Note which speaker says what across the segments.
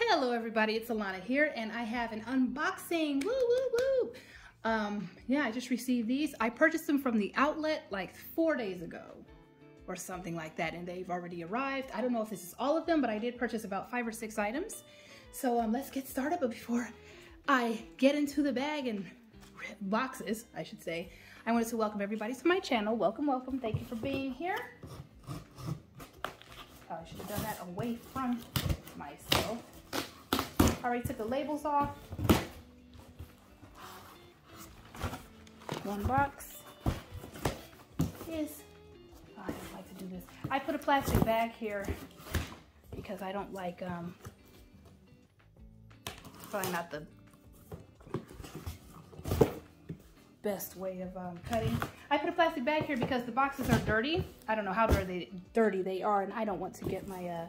Speaker 1: Hello everybody, it's Alana here and I have an unboxing, woo woo woo. Um, yeah, I just received these. I purchased them from the outlet like four days ago or something like that and they've already arrived. I don't know if this is all of them, but I did purchase about five or six items. So um, let's get started, but before I get into the bag and boxes, I should say, I wanted to welcome everybody to my channel. Welcome, welcome. Thank you for being here. Oh, I should have done that away from myself. Already took the labels off. One box is, oh, I don't like to do this. I put a plastic bag here because I don't like, um, probably not the best way of um, cutting. I put a plastic bag here because the boxes are dirty. I don't know how dirty, dirty they are and I don't want to get my, uh,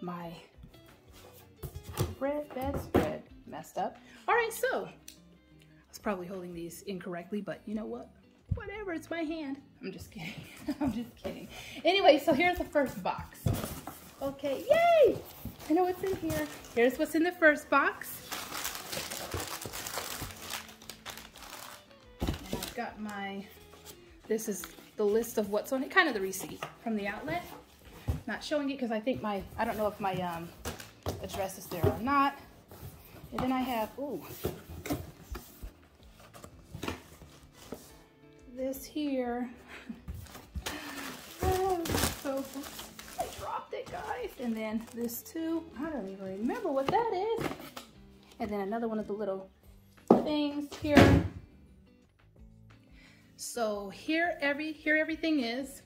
Speaker 1: my bread, bedspread messed up. All right, so I was probably holding these incorrectly, but you know what? Whatever, it's my hand. I'm just kidding. I'm just kidding. Anyway, so here's the first box. Okay, yay! I know what's in here. Here's what's in the first box. And I've got my, this is the list of what's on it, kind of the receipt from the outlet. Not showing it because I think my, I don't know if my um, address is there or not. And then I have, ooh, this here. so I dropped it, guys. And then this too. I don't even remember what that is. And then another one of the little things here. So here every here everything is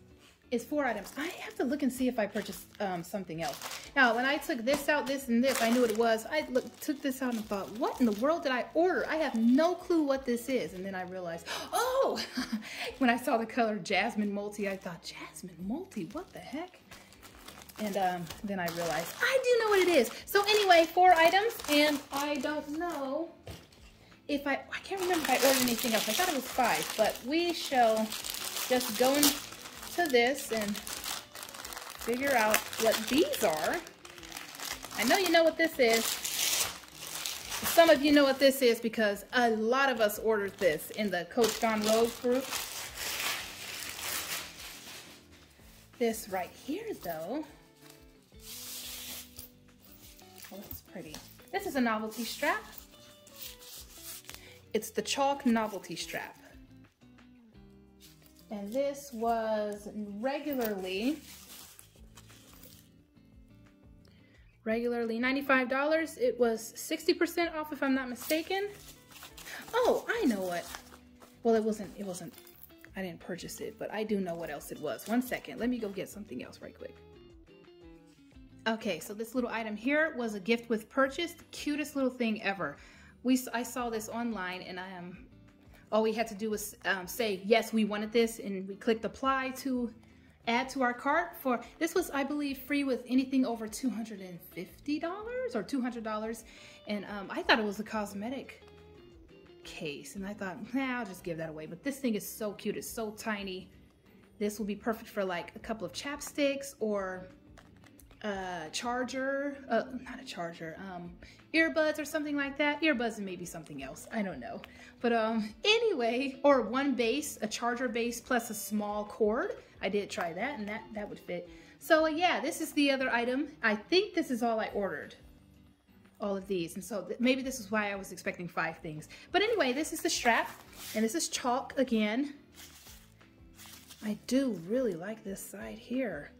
Speaker 1: is four items. I have to look and see if I purchased um, something else. Now, when I took this out, this and this, I knew what it was. I look, took this out and thought, what in the world did I order? I have no clue what this is. And then I realized, oh, when I saw the color Jasmine Multi, I thought, Jasmine Multi, what the heck? And um, then I realized, I do know what it is. So anyway, four items, and I don't know if I, I can't remember if I ordered anything else. I thought it was five, but we shall just go into this and figure out what these are. I know you know what this is. Some of you know what this is because a lot of us ordered this in the Coach Gone Rogue group. This right here though, oh that's pretty. This is a novelty strap. It's the chalk novelty strap. And this was regularly, regularly $95. It was 60% off if I'm not mistaken. Oh, I know what. Well, it wasn't, it wasn't, I didn't purchase it, but I do know what else it was. One second, let me go get something else right quick. Okay, so this little item here was a gift with purchase. Cutest little thing ever. We, I saw this online and I am all we had to do was um, say, yes, we wanted this, and we clicked apply to add to our cart for, this was, I believe, free with anything over $250 or $200. And um, I thought it was a cosmetic case, and I thought, nah, I'll just give that away. But this thing is so cute, it's so tiny. This will be perfect for like a couple of chapsticks or charger, uh, not a charger, um, earbuds or something like that. Earbuds and maybe something else. I don't know. But um, anyway, or one base, a charger base plus a small cord. I did try that and that, that would fit. So uh, yeah, this is the other item. I think this is all I ordered. All of these. And so th maybe this is why I was expecting five things. But anyway, this is the strap. And this is chalk again. I do really like this side here.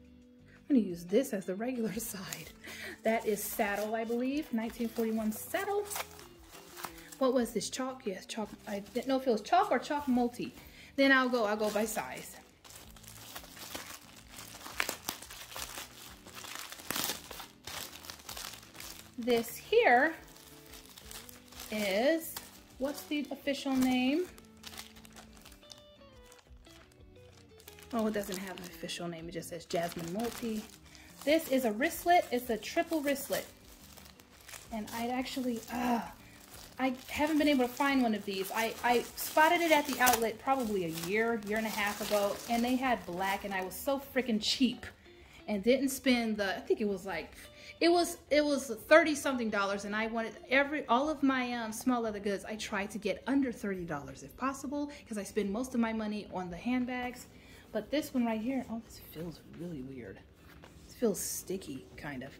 Speaker 1: I'm to use this as the regular side. That is saddle, I believe. 1941 saddle. What was this? Chalk? Yes, chalk. I didn't know if it was chalk or chalk multi. Then I'll go, I'll go by size. This here is, what's the official name? Oh, it doesn't have an official name. It just says Jasmine Multi. This is a wristlet. It's a triple wristlet. And I actually, uh, I haven't been able to find one of these. I, I spotted it at the outlet probably a year, year and a half ago, and they had black, and I was so freaking cheap and didn't spend the, I think it was like, it was it was 30 something dollars and I wanted every all of my um, small leather goods I tried to get under $30 if possible because I spend most of my money on the handbags but this one right here oh this feels really weird. This feels sticky kind of.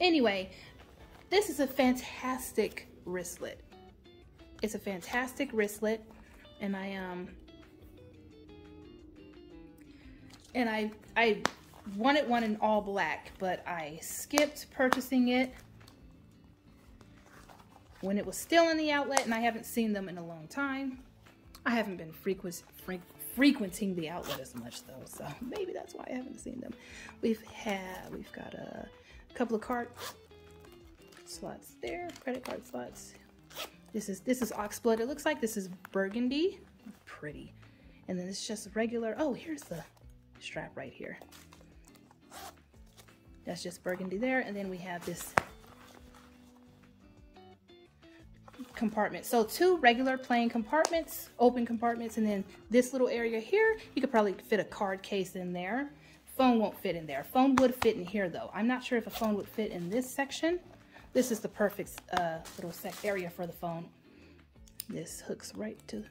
Speaker 1: Anyway this is a fantastic wristlet. It's a fantastic wristlet and I um and I I wanted one in all black, but I skipped purchasing it when it was still in the outlet, and I haven't seen them in a long time. I haven't been frequent, fre frequenting the outlet as much though, so maybe that's why I haven't seen them. We've had, we've got a couple of card slots there, credit card slots. This is this is oxblood. It looks like this is burgundy, pretty, and then it's just regular. Oh, here's the strap right here. That's just burgundy there. And then we have this compartment. So two regular plain compartments, open compartments, and then this little area here, you could probably fit a card case in there. Phone won't fit in there. Phone would fit in here though. I'm not sure if a phone would fit in this section. This is the perfect uh, little area for the phone. This hooks right to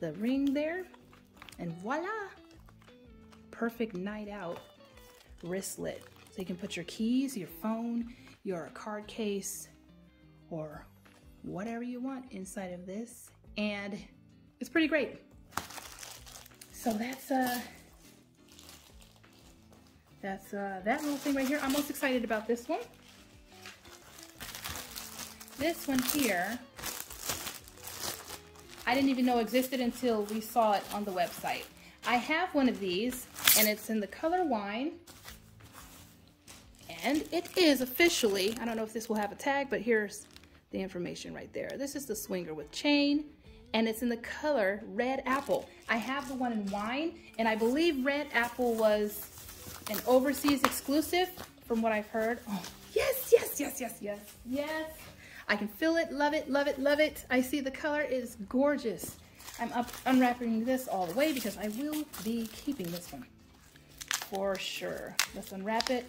Speaker 1: the ring there. And voila! Perfect night out wristlet. So you can put your keys, your phone, your card case, or whatever you want inside of this. And it's pretty great. So that's uh that's uh that little thing right here. I'm most excited about this one. This one here, I didn't even know existed until we saw it on the website. I have one of these and it's in the color wine and it is officially, I don't know if this will have a tag, but here's the information right there. This is the swinger with chain and it's in the color red apple. I have the one in wine and I believe red apple was an overseas exclusive from what I've heard. Oh, yes, yes, yes, yes, yes, yes. I can feel it, love it, love it, love it. I see the color is gorgeous. I'm up unwrapping this all the way because I will be keeping this one for sure. Let's unwrap it.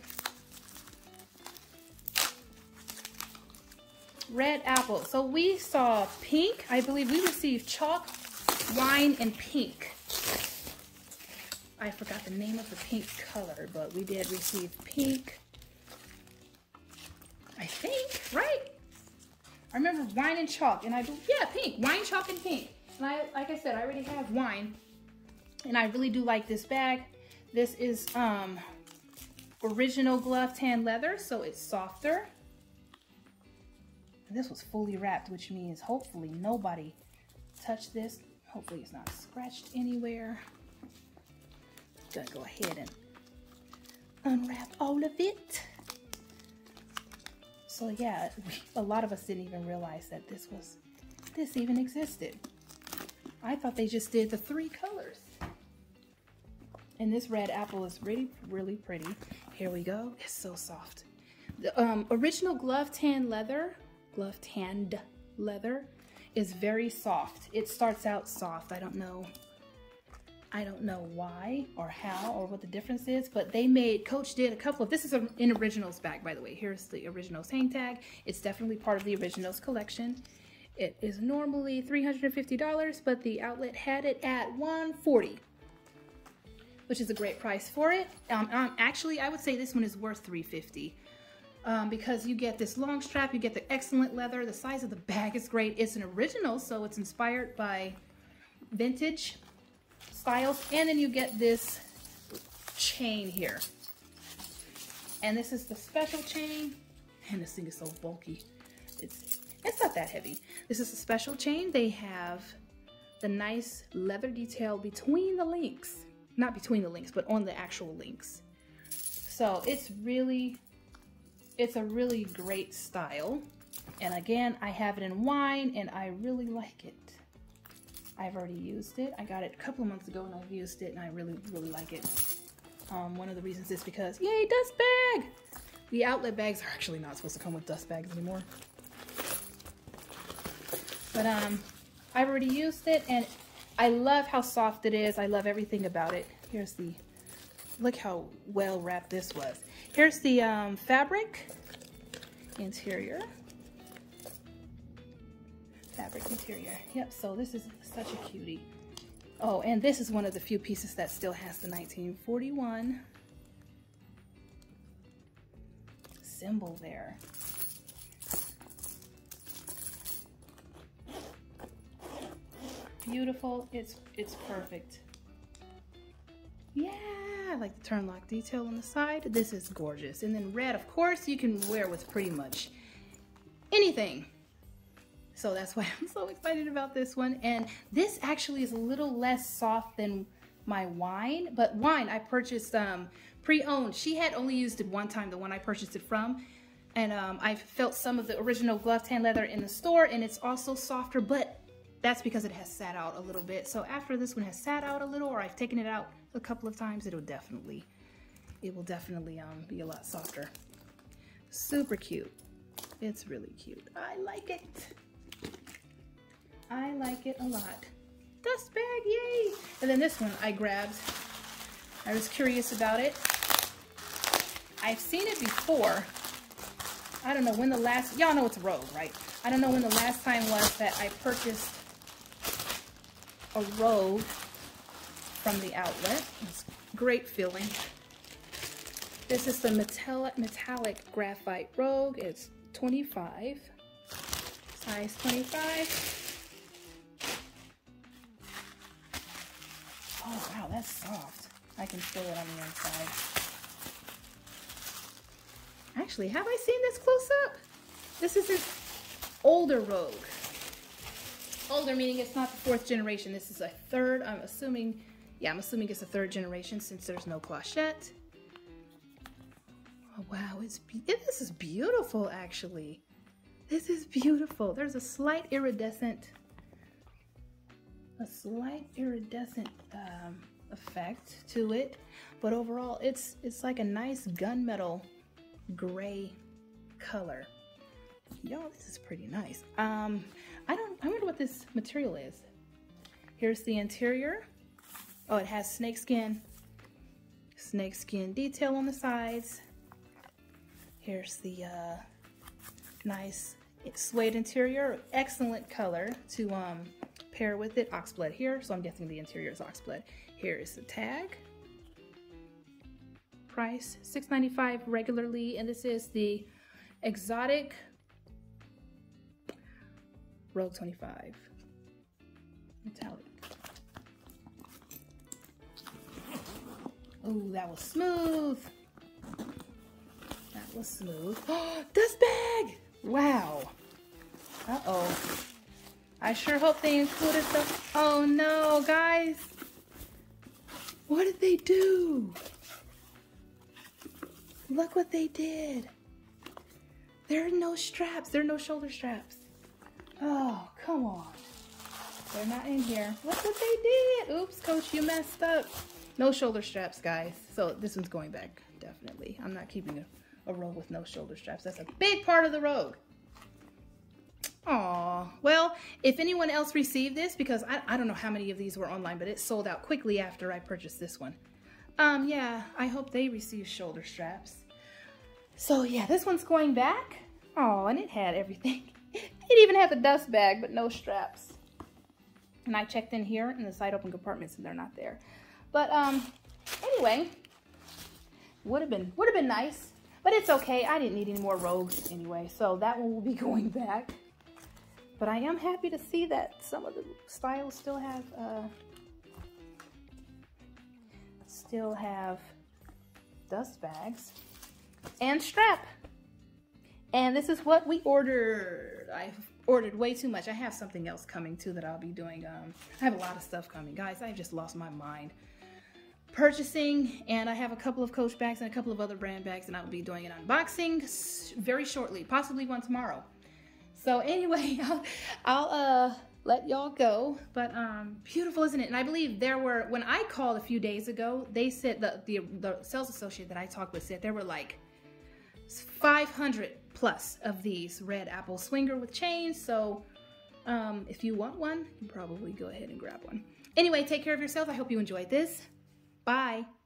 Speaker 1: Red apple. So we saw pink. I believe we received chalk, wine, and pink. I forgot the name of the pink color, but we did receive pink. I think, right? I remember wine and chalk, and I yeah, pink, wine, chalk, and pink. And I, like I said, I already have wine, and I really do like this bag. This is um, original glove tan leather, so it's softer. This was fully wrapped, which means hopefully nobody touched this. Hopefully it's not scratched anywhere. Gonna go ahead and unwrap all of it. So yeah, a lot of us didn't even realize that this was, this even existed. I thought they just did the three colors. And this red apple is really, really pretty. Here we go. It's so soft. The um, original glove tan leather tanned leather is very soft. It starts out soft. I don't know. I don't know why or how or what the difference is, but they made, Coach did a couple of, this is an originals bag, by the way. Here's the originals hang tag. It's definitely part of the originals collection. It is normally $350, but the outlet had it at 140 which is a great price for it. Um, um, actually, I would say this one is worth 350 um, because you get this long strap, you get the excellent leather, the size of the bag is great. It's an original, so it's inspired by vintage styles. And then you get this chain here. And this is the special chain. And this thing is so bulky. It's, it's not that heavy. This is a special chain. They have the nice leather detail between the links. Not between the links, but on the actual links. So it's really it's a really great style. And again, I have it in wine and I really like it. I've already used it. I got it a couple of months ago and I've used it and I really, really like it. Um, one of the reasons is because, yay, dust bag! The outlet bags are actually not supposed to come with dust bags anymore. But um, I've already used it and I love how soft it is. I love everything about it. Here's the look how well wrapped this was. Here's the um, fabric interior. Fabric interior. Yep, so this is such a cutie. Oh, and this is one of the few pieces that still has the 1941 symbol there. Beautiful. It's it's perfect. Yeah, I like the turn lock detail on the side. This is gorgeous. And then red, of course, you can wear with pretty much anything. So that's why I'm so excited about this one. And this actually is a little less soft than my wine, but wine I purchased um, pre-owned. She had only used it one time, the one I purchased it from. And um, I felt some of the original glove tan leather in the store and it's also softer, but that's because it has sat out a little bit. So after this one has sat out a little or I've taken it out a couple of times, it'll definitely, it will definitely um, be a lot softer. Super cute. It's really cute. I like it. I like it a lot. Dust bag, yay! And then this one I grabbed. I was curious about it. I've seen it before. I don't know when the last, y'all know it's Rogue, right? I don't know when the last time was that I purchased a Rogue from the outlet. It's great feeling. This is the metallic, metallic graphite Rogue. It's 25, size 25. Oh wow, that's soft. I can feel it on the inside. Actually, have I seen this close up? This is an older Rogue. Older meaning it's not fourth generation. This is a third, I'm assuming yeah, I'm assuming it's a third generation since there's no clochette. Oh, wow, it's this is beautiful actually. This is beautiful. There's a slight iridescent, a slight iridescent um, effect to it, but overall it's it's like a nice gunmetal gray color. Y'all, this is pretty nice. Um, I don't, I wonder what this material is. Here's the interior. Oh, it has snakeskin, snakeskin detail on the sides. Here's the uh, nice suede interior, excellent color to um, pair with it. Oxblood here, so I'm guessing the interior is oxblood. Here is the tag. Price $6.95 regularly, and this is the exotic Rogue 25 metallic. Oh, that was smooth. That was smooth. Oh, dust bag! Wow. Uh-oh. I sure hope they included the... Oh, no, guys. What did they do? Look what they did. There are no straps. There are no shoulder straps. Oh, come on. They're not in here. Look what they did. Oops, coach, you messed up. No shoulder straps, guys. So this one's going back, definitely. I'm not keeping a, a with no shoulder straps. That's a big part of the Rogue. Aw, well, if anyone else received this, because I, I don't know how many of these were online, but it sold out quickly after I purchased this one. Um, yeah, I hope they receive shoulder straps. So yeah, this one's going back. Oh, and it had everything. It even had the dust bag, but no straps. And I checked in here in the side open compartments and they're not there. But um, anyway, would have been would have been nice, but it's okay. I didn't need any more rogues anyway, so that one will be going back. But I am happy to see that some of the styles still have uh, still have dust bags and strap. And this is what we ordered. I've ordered way too much. I have something else coming too that I'll be doing. Um, I have a lot of stuff coming. Guys, I just lost my mind purchasing and I have a couple of Coach bags and a couple of other brand bags and I'll be doing an unboxing very shortly, possibly one tomorrow. So anyway, I'll, I'll uh, let y'all go, but um, beautiful, isn't it? And I believe there were, when I called a few days ago, they said, the, the, the sales associate that I talked with said there were like 500 plus of these red apple swinger with chains. So um, if you want one, you probably go ahead and grab one. Anyway, take care of yourself. I hope you enjoyed this. Bye.